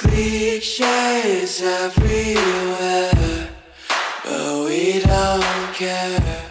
Cliches everywhere, but we don't care.